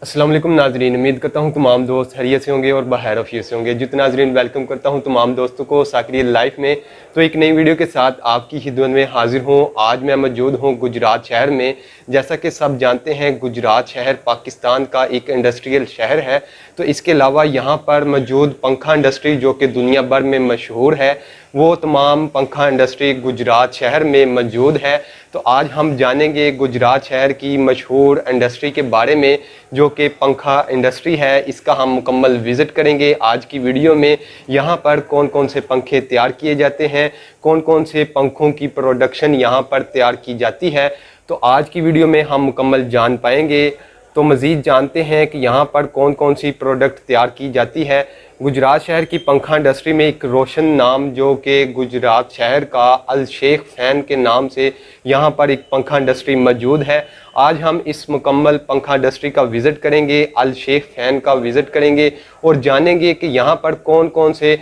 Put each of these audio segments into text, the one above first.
السلام علیکم ناظرین، امید کرتا ہوں تمام دوست حریت سے ہوں گے اور بحیر افیت سے ہوں گے۔ جتنے ناظرین ویلکم کرتا ہوں تمام دوستوں کو ساکری لائف میں۔ تو ایک نئی ویڈیو کے ساتھ آپ کی خدمت میں حاضر ہوں۔ آج میں موجود ہوں گجرات شہر میں۔ جیسا کہ سب جانتے ہیں، گجرات شہر پاکستان کا ایک انڈسٹریل شہر ہے۔ تو اس کے علاوہ یہاں پر موجود پنکھا انڈسٹری جو کہ دنیا بھر میں مشہور ہے۔ وہ تمام پنکھا انڈسٹری گجرات شہر میں موجود ہے۔ تو آج ہم جانیں گے گجرات شہر کی مشہور انڈسٹری کے بارے میں، جو کہ پنکھا انڈسٹری ہے۔ اس کا ہم مکمل وزٹ کریں گے آج کی ویڈیو میں۔ یہاں پر کون کون سے پنکھے تیار کیے جاتے ہیں، کون کون سے پنکھوں کی پروڈکشن یہاں پر تیار کی جاتی ہے۔ تو آج کی ویڈیو میں ہم مکمل جان پائیں گے۔ تو مزید جانتے ہیں کہ یہاں پر کون کون سی پروڈکٹ تیار کی جاتی ہے۔ گجرات شہر کی پنکھا انڈسٹری میں ایک روشن نام جو کہ گجرات شہر کا الشیخ فین کے نام سے یہاں پر ایک پنکھا انڈسٹری موجود ہے۔ آج ہم اس مکمل پنکھا انڈسٹری کا وزٹ کریں گے، الشیخ فین کا وزٹ کریں گے اور جانیں گے کہ یہاں پر کون کون سے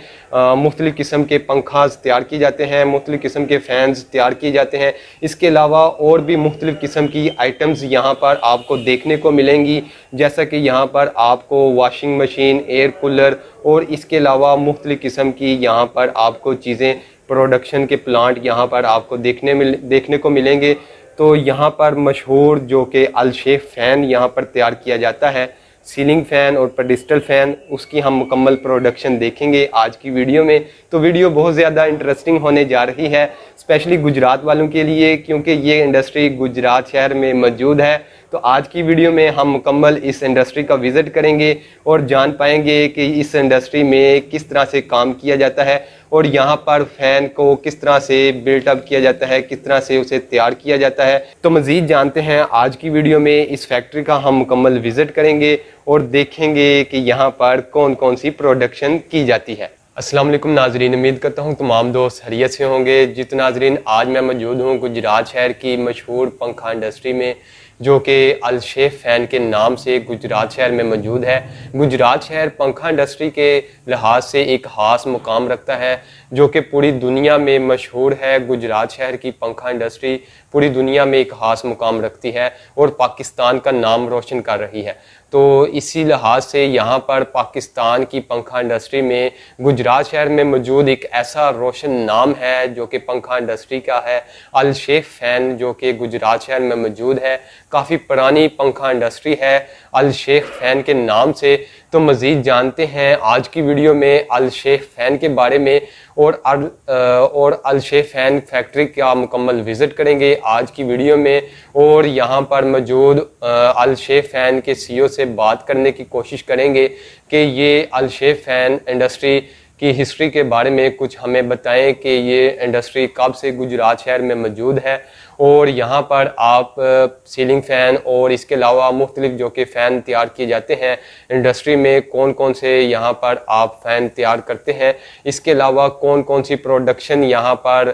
مختلف قسم کے پنکھاز تیار کیے جاتے ہیں، مختلف قسم کے فینز تیار کیے جاتے ہیں۔ اس کے علاوہ اور بھی مختلف قسم کی آئٹمز یہاں پر آپ کو دیکھنے کو ملیں گی۔ جیسا کہ یہاں پر آپ کو واشنگ مشین ایئر کولر اور اس کے علاوہ مختلف قسم کی یہاں پر آپ کو چیزیں پروڈکشن کے پلانٹ یہاں پر آپ کو دیکھنے مل، دیکھنے کو ملیں گے۔ تو یہاں پر مشہور جو کہ الشیف فین یہاں پر تیار کیا جاتا ہے۔ سیلنگ فین اور پڈسٹل فین، اس کی ہم مکمل پروڈکشن دیکھیں گے آج کی ویڈیو میں۔ تو ویڈیو بہت زیادہ انٹرسٹنگ ہونے جا رہی ہے اسپیشلی گجرات والوں کے لیے، کیونکہ یہ انڈسٹری گجرات شہر میں موجود ہے۔ تو آج کی ویڈیو میں ہم مکمل اس انڈسٹری کا وزٹ کریں گے اور جان پائیں گے کہ اس انڈسٹری میں کس طرح سے کام کیا جاتا ہے۔ اور یہاں پر فین کو کس طرح سے بلٹ اپ کیا جاتا ہے، کس طرح سے اسے تیار کیا جاتا ہے۔ تو مزید جانتے ہیں، آج کی ویڈیو میں اس فیکٹری کا ہم مکمل وزٹ کریں گے اور دیکھیں گے کہ یہاں پر کون کون سی پروڈکشن کی جاتی ہے۔ السلام علیکم ناظرین، امید کرتا ہوں تمام دوست حریت سے ہوں گے۔ جت ناظرین، آج میں موجود ہوں گجرات شہر کی مشہور پنکھا انڈسٹری میں، جو کہ الشیف فین کے نام سے گجرات شہر میں موجود ہے۔ گجرات شہر پنکھا انڈسٹری کے لحاظ سے ایک خاص مقام رکھتا ہے، جو کہ پوری دنیا میں مشہور ہے۔ گجرات شہر کی پنکھا انڈسٹری پوری دنیا میں ایک خاص مقام رکھتی ہے اور پاکستان کا نام روشن کر رہی ہے۔ تو اسی لحاظ سے یہاں پر پاکستان کی پنکھا انڈسٹری میں گجرات شہر میں موجود ایک ایسا روشن نام ہے جو کہ پنکھا انڈسٹری کا ہے۔ الشیخ فین جو کہ گجرات شہر میں موجود ہے، کافی پرانی پنکھا انڈسٹری ہے۔ الشیخ فین کے نام سے تو مزید جانتے ہیں آج کی ویڈیو میں الشیخ فین کے بارے میں اور اور الشیخ فین فیکٹری کا مکمل وزٹ کریں گے آج کی ویڈیو میں اور یہاں پر موجود الشیخ فین کے سی او سے بات کرنے کی کوشش کریں گے کہ یہ الشیخ فین انڈسٹری کی ہسٹری کے بارے میں کچھ ہمیں بتائیں کہ یہ انڈسٹری کب سے گجرات شہر میں موجود ہے اور یہاں پر آپ سیلنگ فین اور اس کے علاوہ مختلف جو کہ فین تیار کیے جاتے ہیں انڈسٹری میں کون کون سے یہاں پر آپ فین تیار کرتے ہیں، اس کے علاوہ کون کون سی پروڈکشن یہاں پر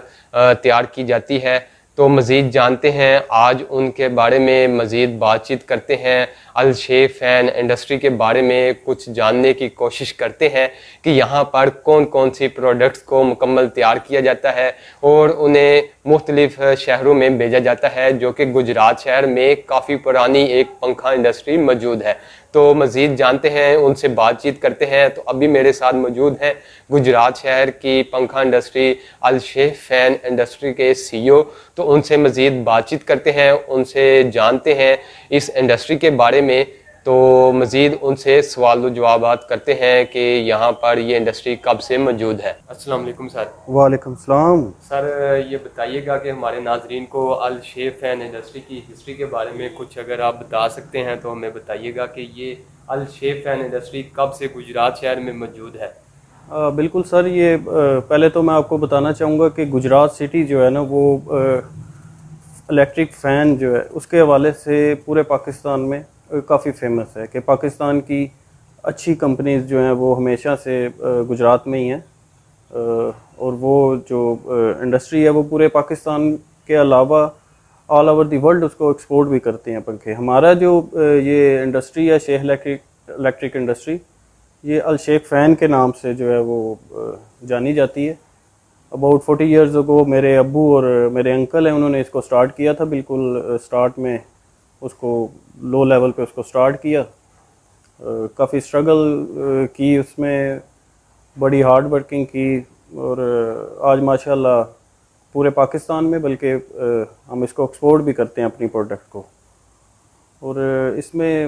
تیار کی جاتی ہے۔ تو مزید جانتے ہیں۔ آج ان کے بارے میں مزید بات چیت کرتے ہیں۔ الشیف فین انڈسٹری کے بارے میں کچھ جاننے کی کوشش کرتے ہیں کہ یہاں پر کون کون سی پروڈکٹس کو مکمل تیار کیا جاتا ہے اور انہیں مختلف شہروں میں بھیجا جاتا ہے، جو کہ گجرات شہر میں کافی پرانی ایک پنکھا انڈسٹری موجود ہے۔ تو مزید جانتے ہیں، ان سے بات چیت کرتے ہیں۔ تو ابھی میرے ساتھ موجود ہیں گجرات شہر کی پنکھا انڈسٹری الشیف فین انڈسٹری کے سی او تو ان سے مزید بات چیت کرتے ہیں ان سے جانتے ہیں اس انڈسٹری کے بارے میں تو مزید ان سے سوال و جوابات کرتے ہیں کہ یہاں پر یہ انڈسٹری کب سے موجود ہے۔ السلام علیکم سر۔ وعلیکم السلام۔ سر یہ بتائیے گا کہ ہمارے ناظرین کو الشیف فین انڈسٹری کی ہسٹری کے بارے میں کچھ اگر آپ بتا سکتے ہیں تو ہمیں بتائیے گا کہ یہ الشیف فین انڈسٹری کب سے گجرات شہر میں موجود ہے۔ بالکل سر، یہ پہلے تو میں آپ کو بتانا چاہوں گا کہ گجرات سٹی جو ہے نا، وہ الیکٹرک فین جو ہے، اس کے حوالے سے پورے پاکستان میں کافی فیمس ہے کہ پاکستان کی اچھی کمپنیز جو ہیں، وہ ہمیشہ سے گجرات میں ہی ہیں۔ اور وہ جو انڈسٹری ہے، وہ پورے پاکستان کے علاوہ آل اوور دی ورلڈ اس کو ایکسپورٹ بھی کرتے ہیں۔ پنکھے، ہمارا جو یہ انڈسٹری ہے، شیخ الیکٹرک الیکٹرک انڈسٹری یہ الشیخ فین کے نام سے جو ہے وہ جانی جاتی ہے۔ اباؤٹ فورٹی ایئرز اگو میرے ابو اور میرے انکل ہیں، انہوں نے اس کو سٹارٹ کیا تھا، بالکل سٹارٹ میں اس کو لو لیول پہ اس کو سٹارٹ کیا۔ کافی اسٹرگل کی اس میں، بڑی ہارڈ ورکنگ کی اور آج ماشاء اللہ پورے پاکستان میں، بلکہ ہم اس کو ایکسپورٹ بھی کرتے ہیں اپنی پروڈکٹ کو۔ اور اس میں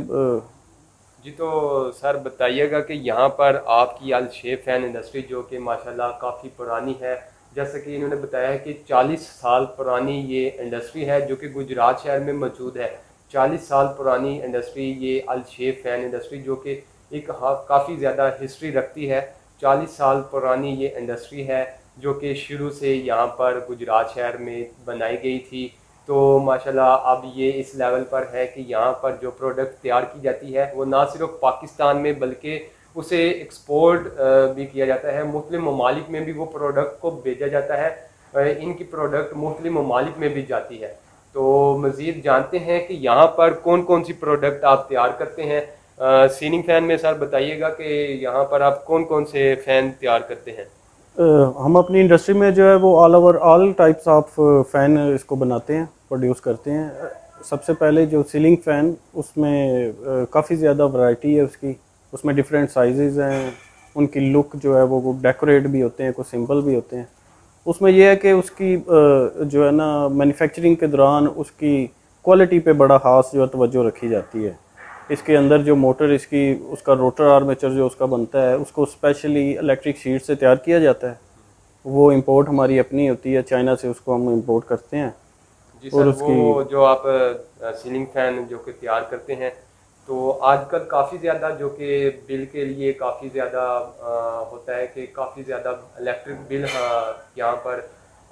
جی تو سر بتائیے گا کہ یہاں پر آپ کی الشیف فین انڈسٹری جو کہ ماشاءاللہ کافی پرانی ہے جیسا کہ انہوں نے بتایا ہے کہ چالیس سال پرانی یہ انڈسٹری ہے جو کہ گجرات شہر میں موجود ہے۔ چالیس سال پرانی انڈسٹری یہ الشیف فین انڈسٹری جو کہ ایک ہاں کافی زیادہ ہسٹری رکھتی ہے۔ چالیس سال پرانی یہ انڈسٹری ہے جو کہ شروع سے یہاں پر گجرات شہر میں بنائی گئی تھی۔ تو ماشاءاللہ اب یہ اس لیول پر ہے کہ یہاں پر جو پروڈکٹ تیار کی جاتی ہے، وہ نہ صرف پاکستان میں بلکہ اسے ایکسپورٹ بھی کیا جاتا ہے۔ مختلف ممالک میں بھی وہ پروڈکٹ کو بھیجا جاتا ہے۔ ان کی پروڈکٹ مختلف ممالک میں بھی جاتی ہے۔ تو مزید جانتے ہیں کہ یہاں پر کون کون سی پروڈکٹ آپ تیار کرتے ہیں۔ سیننگ فین میں سر بتائیے گا کہ یہاں پر آپ کون کون سے فین تیار کرتے ہیں۔ ہم اپنی انڈسٹری میں جو ہے وہ all over all types of fan اس کو بناتے ہیں پروڈیوس کرتے ہیں۔ سب سے پہلے جو سیلنگ فین اس میں کافی زیادہ ورائٹی ہے اس کی۔ اس میں ڈفرینٹ سائزز ہیں۔ ان کی لک جو ہے وہ ڈیکوریٹ بھی ہوتے ہیں، کوئی سمپل بھی ہوتے ہیں۔ اس میں یہ ہے کہ اس کی جو ہے نا مینوفیکچرنگ کے دوران اس کی کوالٹی پہ بڑا خاص جو ہے توجہ رکھی جاتی ہے۔ اس کے اندر جو موٹر اس کی اس کا روٹر آرمیچر جو اس کا بنتا ہے اس کو اسپیشلی الیکٹرک شیٹ سے تیار کیا جاتا ہے۔ وہ امپورٹ ہماری اپنی ہوتی ہے چائنا سے اس کو ہم امپورٹ کرتے ہیں۔ جی اور اس کی جو آپ سیلنگ فین جو کہ تیار کرتے ہیں تو آج کل کافی زیادہ جو کہ بل کے لیے کافی زیادہ ہوتا ہے کہ کافی زیادہ الیکٹرک بل یہاں پر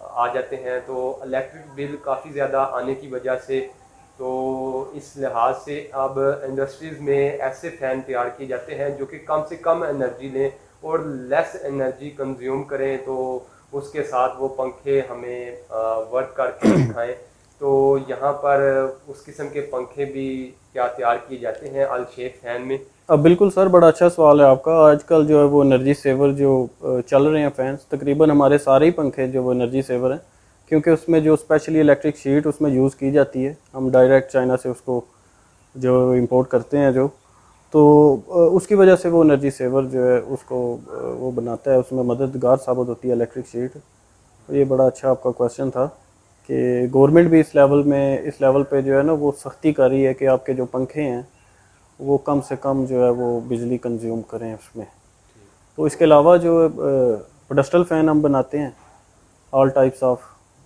آ جاتے ہیں۔ تو الیکٹرک بل کافی زیادہ آنے کی وجہ سے تو اس لحاظ سے اب انڈسٹریز میں ایسے فین تیار کیے جاتے ہیں جو کہ کم سے کم انرجی لیں اور لیس انرجی کنزیوم کریں تو اس کے ساتھ وہ پنکھے ہمیں ورک کر کے دکھائیں۔ تو یہاں پر اس قسم کے پنکھے بھی کیا تیار کیے جاتے ہیں الشیف فین میں۔ اب بالکل سر، بڑا اچھا سوال ہے آپ کا۔ آج کل جو ہے وہ انرجی سیور جو چل رہے ہیں فینس تقریباً ہمارے سارے ہی پنکھے جو وہ انرجی سیور ہیں۔ کیونکہ اس میں جو اسپیشلی الیکٹرک شیٹ اس میں یوز کی جاتی ہے، ہم ڈائریکٹ چائنا سے اس کو جو امپورٹ کرتے ہیں جو، تو اس کی وجہ سے وہ انرجی سیور جو ہے، اس کو وہ بناتا ہے، اس میں مددگار ثابت ہوتی ہے الیکٹرک شیٹ یہ بڑا اچھا آپ کا کویشچن تھا کہ گورنمنٹ بھی اس لیول میں، اس لیول پہ جو ہے نا، وہ سختی کر رہی ہے کہ آپ کے جو پنکھے ہیں، وہ کم سے کم جو ہے وہ بجلی کنزیوم کریں اس میں۔ تو اس کے علاوہ جو پڈسٹل فین ہم بناتے ہیں آل ٹائپس آف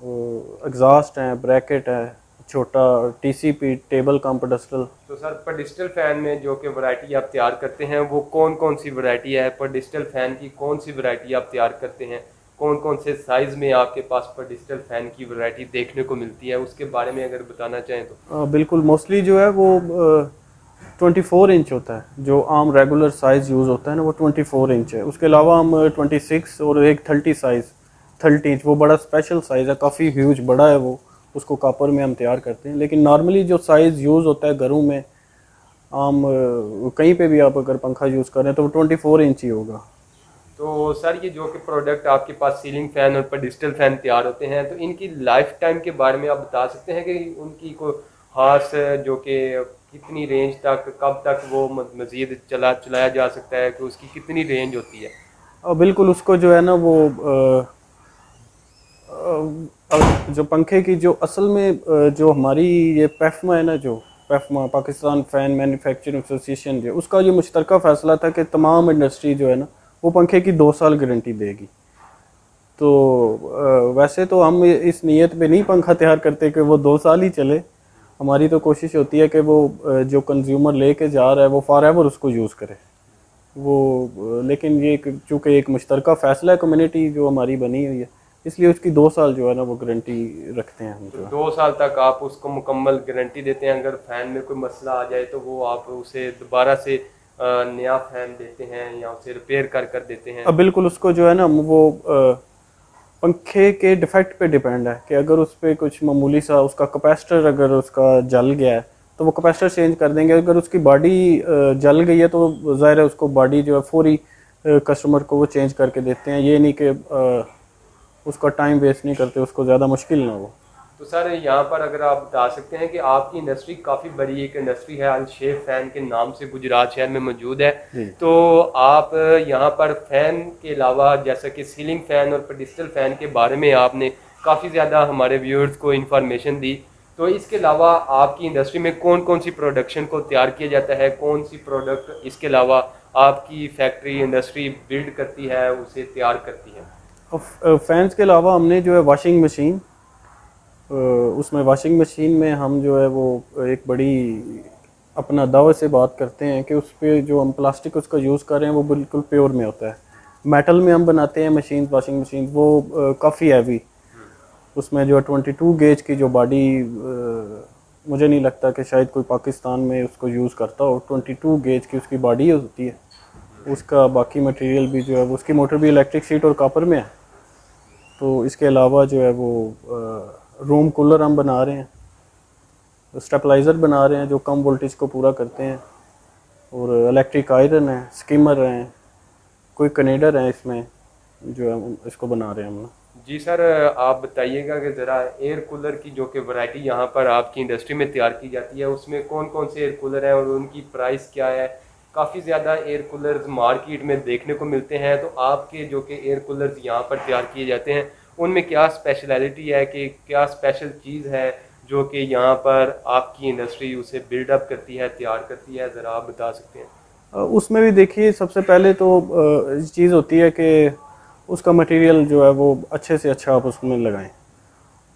ایگزاسٹ ہیں بریکٹ ہے چھوٹا ٹی سی پی ٹیبل کم پڈسٹل تو سر پڈسٹل فین میں جو کہ ورائٹی آپ تیار کرتے ہیں وہ کون کون سی ورائٹی ہے? پڈسٹل فین کی کون سی ورائٹی آپ تیار کرتے ہیں؟ کون کون سے سائز میں آپ کے پاس پر ڈیجیٹل فین کی ورائٹی دیکھنے کو ملتی ہے؟ اس کے بارے میں اگر بتانا چاہیں تو۔ بالکل موسٹلی جو ہے وہ ٹوئنٹی فور انچ ہوتا ہے جو عام ریگولر سائز یوز ہوتا ہے نا وہ ٹوئنٹی فور انچ ہے۔ اس کے علاوہ ہم ٹوئنٹی سکس اور ایک تھرٹی سائز تھرٹی انچ وہ بڑا اسپیشل سائز ہے کافی ہیوج بڑا ہے وہ اس کو کاپر میں ہم تیار کرتے ہیں۔ لیکن نارملی جو سائز یوز ہوتا ہے گھروں میں عام کہیں پہ بھی آپ اگر پنکھا یوز کریں تو وہ ٹوئنٹی فور انچ ہی ہوگا۔ تو سر یہ جو کہ پروڈکٹ آپ کے پاس سیلنگ فین اور ڈیجیٹل فین تیار ہوتے ہیں تو ان کی لائف ٹائم کے بارے میں آپ بتا سکتے ہیں کہ ان کی کوئی خاص جو کہ کتنی رینج تک کب تک وہ مزید چلا چلایا جا سکتا ہے کہ اس کی کتنی رینج ہوتی ہے؟ بالکل اس کو جو ہے نا وہ جو پنکھے کی جو اصل میں جو ہماری یہ پیفما ہے نا، جو PFMA, Pakistan fan manufacturing association جو، اس کا جو مشترکہ فیصلہ تھا کہ تمام انڈسٹری جو ہے نا، وہ پنکھے کی دو سال گارنٹی دے گی۔ تو ویسے تو ہم اس نیت پہ نہیں پنکھا تیار کرتے کہ وہ دو سال ہی چلے۔ ہماری تو کوشش ہوتی ہے کہ وہ جو کنزیومر لے کے جا رہا ہے، وہ فار ایور اس کو یوز کرے۔ وہ لیکن یہ چونکہ ایک مشترکہ فیصلہ ہے کمیونٹی جو ہماری بنی ہوئی ہے اس لیے اس کی دو سال جو ہے نا وہ گارنٹی رکھتے ہیں ہم جو دو سال تک آپ اس کو مکمل گارنٹی دیتے ہیں۔ اگر فین میں کوئی مسئلہ آ جائے تو وہ آپ اسے دوبارہ سے نیا فین دیتے ہیں یا اسے ریپیئر کر کر دیتے ہیں۔ اب بالکل اس کو جو ہے نا وہ پنکھے کے ڈیفیکٹ پہ ڈیپینڈ ہے کہ اگر اس پہ کچھ معمولی سا اس کا کپیسٹر اگر اس کا جل گیا ہے تو وہ کپیسٹر چینج کر دیں گے۔ اگر اس کی باڈی جل گئی ہے تو ظاہر ہے اس کو باڈی جو ہے فوری کسٹمر کو وہ چینج کر کے دیتے ہیں۔ یہ نہیں کہ اس کا ٹائم ویسٹ نہیں کرتے اس کو زیادہ مشکل نہ ہو۔ تو سر یہاں پر اگر آپ بتا سکتے ہیں کہ آپ کی انڈسٹری کافی بڑی ایک انڈسٹری ہے الشیف فین کے نام سے گجرات شہر میں موجود ہے۔ جی۔ تو آپ یہاں پر فین کے علاوہ جیسا کہ سیلنگ فین اور پیڈسٹل فین کے بارے میں آپ نے کافی زیادہ ہمارے ویورز کو انفارمیشن دی۔ تو اس کے علاوہ آپ کی انڈسٹری میں کون کون سی پروڈکشن کو تیار کیا جاتا ہے؟ کون سی پروڈکٹ اس کے علاوہ آپ کی فیکٹری انڈسٹری بلڈ کرتی ہے اسے تیار کرتی ہے؟ فینس کے علاوہ ہم نے جو ہے واشنگ مشین اس میں واشنگ مشین میں ہم جو ہے وہ ایک بڑی اپنا دعوے سے بات کرتے ہیں کہ اس پہ جو ہم پلاسٹک اس کا یوز کر رہے ہیں وہ بالکل پیور میں ہوتا ہے۔ میٹل میں ہم بناتے ہیں مشین واشنگ مشین وہ کافی ہیوی اس میں جو ہے ٹوئنٹی ٹو گیج کی جو باڈی مجھے نہیں لگتا کہ شاید کوئی پاکستان میں اس کو یوز کرتا ہو۔ ٹوئنٹی ٹو گیج کی اس کی باڈی ہوتی ہے۔ اس کا باقی مٹیریل بھی جو ہے اس کی موٹر بھی الیکٹرک سیٹ اور کاپر میں ہے۔ تو اس کے علاوہ جو ہے وہ روم کولر ہم بنا رہے ہیں اسٹیپلائزر بنا رہے ہیں جو کم وولٹیج کو پورا کرتے ہیں، اور الیکٹرک آئرن ہے اسکیمر ہیں، کوئی کنیڈر ہیں اس میں جو ہے اس کو بنا رہے ہیں ہم جی سر، آپ بتائیے گا کہ ذرا ایئر کولر کی جو کہ ورائٹی یہاں پر آپ کی انڈسٹری میں تیار کی جاتی ہے، اس میں کون کون سے ایئر کولر ہیں اور ان کی پرائس کیا ہے؟ کافی زیادہ ایئر کولرز مارکیٹ میں دیکھنے کو ملتے ہیں۔ تو آپ کے جو کہ ایئر کولرز یہاں پر تیار کیے جاتے ہیں، ان میں کیا اسپیشلٹی ہے کہ کیا اسپیشل چیز ہے جو کہ یہاں پر آپ کی انڈسٹری اسے بلڈ اپ کرتی ہے، تیار کرتی ہے؟ ذرا آپ بتا سکتے ہیں۔ اس میں بھی دیکھیے، سب سے پہلے تو چیز ہوتی ہے کہ اس کا مٹیریل جو ہے وہ اچھے سے اچھا آپ اس میں لگائیں۔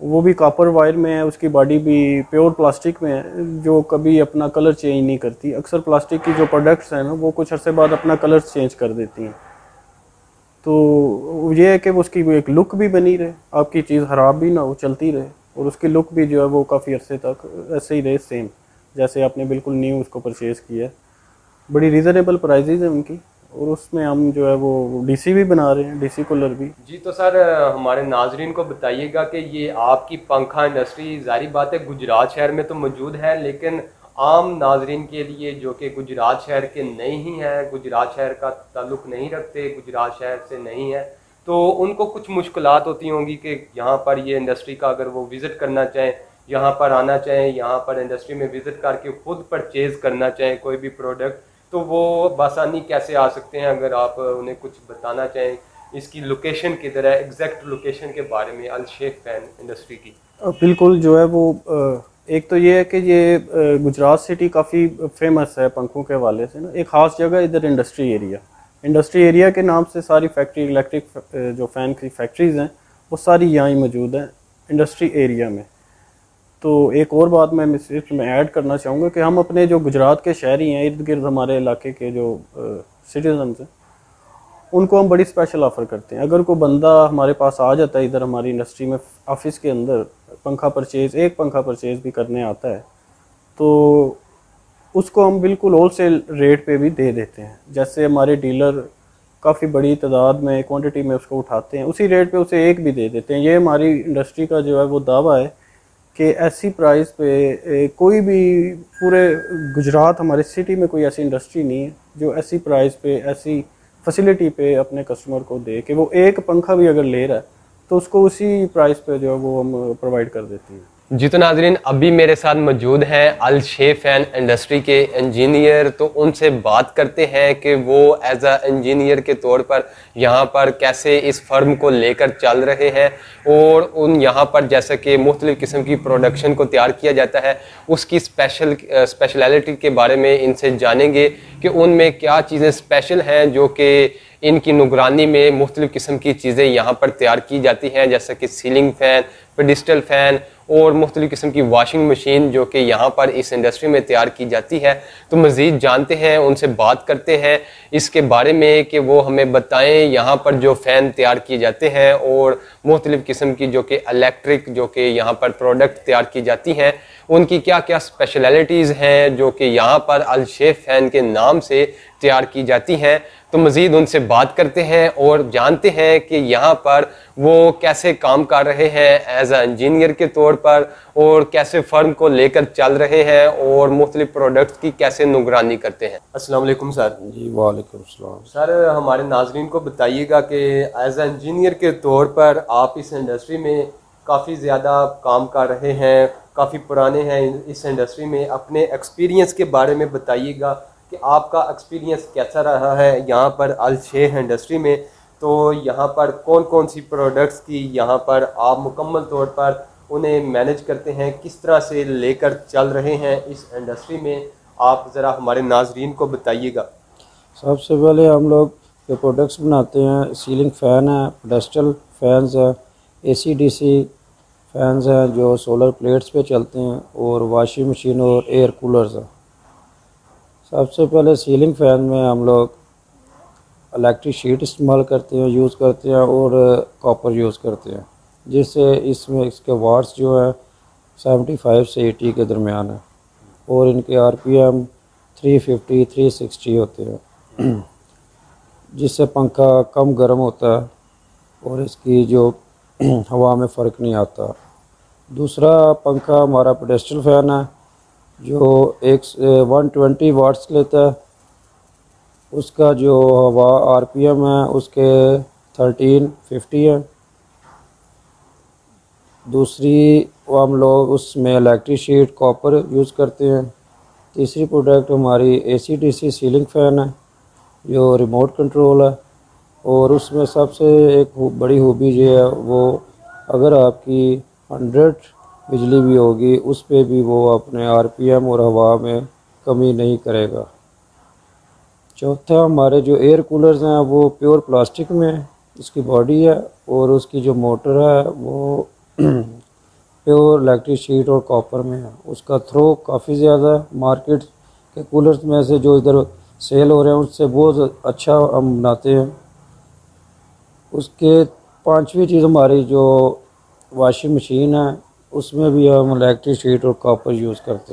وہ بھی کاپر وائر میں ہے، اس کی باڈی بھی پیور پلاسٹک میں ہے، جو کبھی اپنا کلر چینج نہیں کرتی۔ اکثر پلاسٹک کی جو پروڈکٹس ہیں نا، وہ کچھ عرصے بعد اپنا کلر چینج کر دیتی ہیں۔ تو یہ ہے کہ اس کی ایک لک بھی بنی رہے، آپ کی چیز خراب بھی نہ ہو، چلتی رہے۔ اور اس کی لک بھی جو ہے وہ کافی عرصے تک ایسے ہی رہے سیم جیسے آپ نے بالکل نیو اس کو پرچیز کیا ہے۔ بڑی ریزنیبل پرائزز ہیں ان کی۔ اور اس میں ہم جو ہے وہ ڈی سی بھی بنا رہے ہیں، ڈی سی کولر بھی۔ جی تو سر، ہمارے ناظرین کو بتائیے گا کہ یہ آپ کی پنکھا انڈسٹری، ظاہری بات ہے گجرات شہر میں تو موجود ہے، لیکن عام ناظرین کے لیے جو کہ گجرات شہر کے نہیں ہی ہیں، گجرات شہر کا تعلق نہیں رکھتے، گجرات شہر سے نہیں ہے تو ان کو کچھ مشکلات ہوتی ہوں گی کہ یہاں پر یہ انڈسٹری کا اگر وہ وزٹ کرنا چاہیں، یہاں پر آنا چاہیں، یہاں پر انڈسٹری میں وزٹ کر کے خود پرچیز کرنا چاہیں، کوئی بھی پروڈکٹ تو وہ بآسانی کیسے آ سکتے ہیں اگر آپ انہیں کچھ بتانا چاہیں اس کی لوکیشن کدھر ہے ایگزیکٹ لوکیشن کے بارے میں الشیخ فین انڈسٹری کی۔ بالکل جو ہے وہ ایک تو یہ ہے کہ یہ گجرات سٹی کافی فیمس ہے پنکھوں کے حوالے سے نا۔ ایک خاص جگہ ادھر انڈسٹری ایریا انڈسٹری ایریا کے نام سے ساری فیکٹری الیکٹرک جو فین کی فیکٹریز ہیں، وہ ساری یہاں ہی موجود ہیں۔ انڈسٹری ایریا میں۔ تو ایک اور بات میں صرف میں ایڈ کرنا چاہوں گا کہ ہم اپنے جو گجرات کے شہری ہیں، ارد گرد ہمارے علاقے کے جو سٹیزنز ہیں، ان کو ہم بڑی اسپیشل آفر کرتے ہیں۔ اگر کوئی بندہ ہمارے پاس آ جاتا ہے، ادھر ہماری انڈسٹری میں آفس کے اندر پنکھا پرچیز ایک پنکھا پرچیز بھی کرنے آتا ہے، تو اس کو ہم بالکل ہول سیل ریٹ پہ بھی دے دیتے ہیں۔ جیسے ہمارے ڈیلر کافی بڑی تعداد میں کوانٹٹی میں اس کو اٹھاتے ہیں، اسی ریٹ پہ اسے ایک بھی دے دیتے ہیں۔ یہ ہماری انڈسٹری کا جو ہے وہ دعویٰ ہے کہ ایسی پرائز پہ کوئی بھی پورے گجرات، ہمارے سٹی میں کوئی ایسی انڈسٹری نہیں ہے جو ایسی پرائز پہ، ایسی فیسلٹی پہ اپنے کسٹمر کو دے کہ وہ ایک پنکھا بھی اگر لے رہا ہے تو اس کو اسی پرائز پہ جو ہے وہ ہم پرووائڈ کر دیتی ہیں۔ جی تو ناظرین، ابھی میرے ساتھ موجود ہیں الشے فین انڈسٹری کے انجینئر تو ان سے بات کرتے ہیں کہ وہ ایز اے انجینئر کے طور پر یہاں پر کیسے اس فرم کو لے کر چل رہے ہیں اور ان یہاں پر جیسا کہ مختلف قسم کی پروڈکشن کو تیار کیا جاتا ہے، اس کی اسپیشل اسپیشلٹی کے بارے میں ان سے جانیں گے کہ ان میں کیا چیزیں اسپیشل ہیں جو کہ ان کی نگرانی میں مختلف قسم کی چیزیں یہاں پر تیار کی جاتی ہیں، جیسا کہ سیلنگ فین پیڈسٹل فین اور مختلف قسم کی واشنگ مشین جو کہ یہاں پر اس انڈسٹری میں تیار کی جاتی ہے۔ تو مزید جانتے ہیں، ان سے بات کرتے ہیں۔ اس کے بارے میں کہ وہ ہمیں بتائیں یہاں پر جو فین تیار کیے جاتے ہیں اور مختلف قسم کی جو کہ الیکٹرک جو کہ یہاں پر پروڈکٹ تیار کی جاتی ہیں۔ ان کی کیا کیا اسپیشلٹیز ہیں جو کہ یہاں پر الشیف فین کے نام سے تیار کی جاتی ہیں۔ تو مزید ان سے بات کرتے ہیں اور جانتے ہیں کہ یہاں پر وہ کیسے کام کر رہے ہیں ایز اے انجینئر کے طور پر اور کیسے فرم کو لے کر چل رہے ہیں اور مختلف پروڈکٹس کی کیسے نگرانی کرتے ہیں۔ السلام علیکم سر۔ جی وعلیکم السلام۔ سر ہمارے ناظرین کو بتائیے گا کہ ایز اے انجینئر کے طور پر آپ اس انڈسٹری میں کافی زیادہ کام کر رہے ہیں کافی پرانے ہیں اس انڈسٹری میں۔ اپنے ایکسپیرینس کے بارے میں بتائیے گا۔ کہ آپ کا ایکسپیرینس کیسا رہا ہے؟ یہاں پر الشیخ انڈسٹری میں، تو یہاں پر کون کون سی پروڈکٹس کی یہاں پر آپ مکمل طور پر انہیں مینج کرتے ہیں؟ کس طرح سے لے کر چل رہے ہیں اس انڈسٹری میں؟ آپ ذرا ہمارے ناظرین کو بتائیے گا۔ سب سے پہلے ہم لوگ جو پروڈکٹس بناتے ہیں سیلنگ فین ہے پیڈسٹل فینز ہے A C D C fans ہیں جو سولر پلیٹس پہ چلتے ہیں اور واشنگ مشین اور ایئر کولرز ہیں۔ سب سے پہلے سیلنگ فین میں ہم لوگ الیکٹرک شیٹ استعمال کرتے ہیں، یوز کرتے ہیں اور کاپر یوز کرتے ہیں، جس سے اس میں اس کے واٹس جو ہیں سیونٹی فائیو سے ایٹی کے درمیان ہیں اور ان کے R P M three fifty, three sixty ہوتے ہیں۔ جس سے پنکھا کم گرم ہوتا ہے اور اس کی جو ہوا میں فرق نہیں آتا۔ دوسرا پنکھا ہمارا پیڈسٹل فین ہے۔ جو ایک ون ٹوینٹی واٹس لیتا ہے، اس کا جو ہوا آر پی ایم ہے، اس کے تھرٹین ففٹی ہے دوسری، ہم لوگ اس میں الیکٹرک شیٹ کاپر یوز کرتے ہیں۔ تیسری پروڈکٹ ہماری A C D C ceiling fan ہے، جو ریموٹ کنٹرول ہے۔ اور اس میں سب سے ایک بڑی خوبی جو ہے، وہ اگر آپ کی ہنڈریڈ بجلی بھی ہوگی، اس پہ بھی وہ اپنے آر پی ایم اور ہوا میں کمی نہیں کرے گا۔ چوتھا، ہمارے جو ایئر کولرز ہیں، وہ پیور پلاسٹک میں اس کی باڈی ہے اور اس کی جو موٹر ہے، وہ پیور الیکٹرک شیٹ اور کاپر میں ہے۔ اس کا تھرو کافی زیادہ ہے۔ مارکیٹ کے کولرز میں سے جو ادھر سیل ہو رہے ہیں، اس سے بہت اچھا ہم بناتے ہیں۔ اس کے پانچویں چیز ہماری جو واشنگ مشین ہے اس میں بھی ہم الیکٹرک شیٹ اور کاپر یوز کرتے ہیں۔